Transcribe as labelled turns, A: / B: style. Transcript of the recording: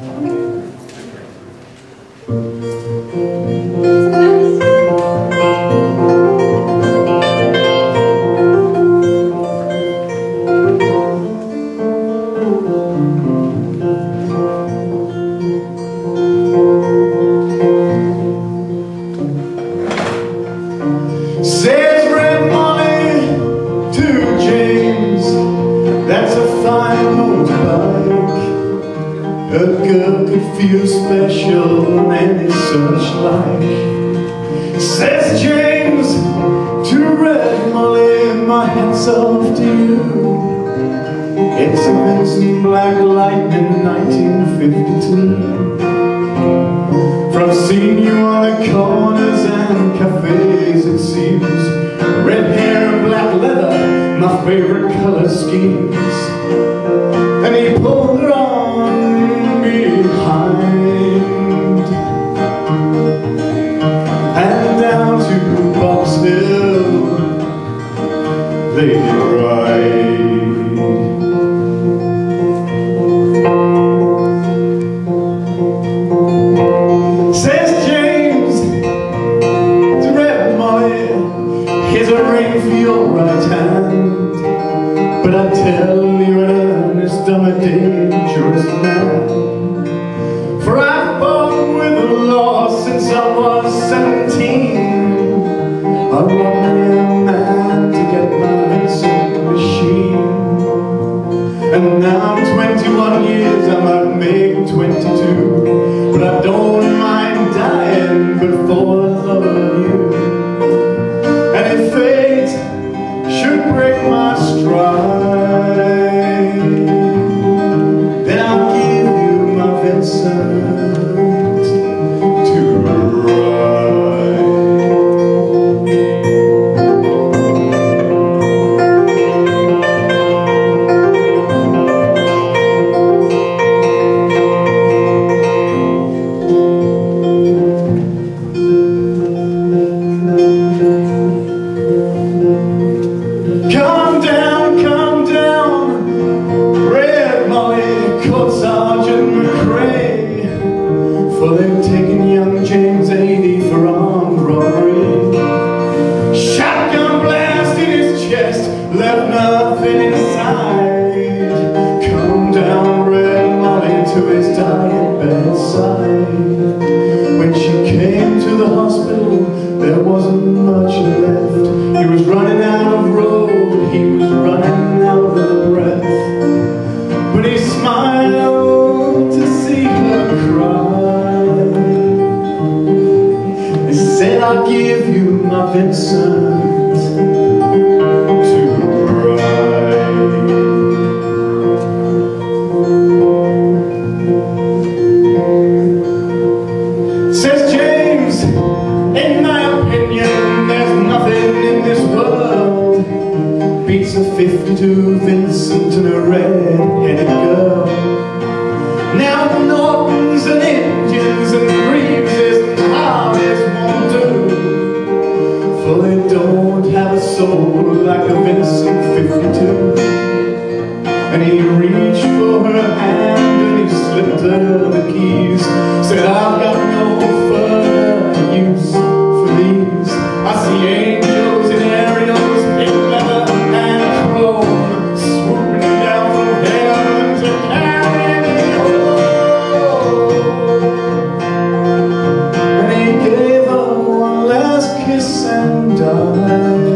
A: Says A girl could feel special and it's such like. Says James to Red Molly, my hat's off to you. It's a Vincent Black Lightning 1952. From seeing you on the corners and cafes, it seems Red hair and black leather, my favorite color schemes dangerous man. For I've fought with the law since I was seventeen. I want many a man to get my Vincent machine. And now I'm 21 years, I might make 22 But I don't mind dying, but left nothing inside. Come down, Red Molly, to his dying bedside. When she came to the hospital, there wasn't much left. He was running out of road, he was running out of breath. But he smiled to see her cry. He said, I'll give you my Vincent 52 Vincent and a red-headed Oh.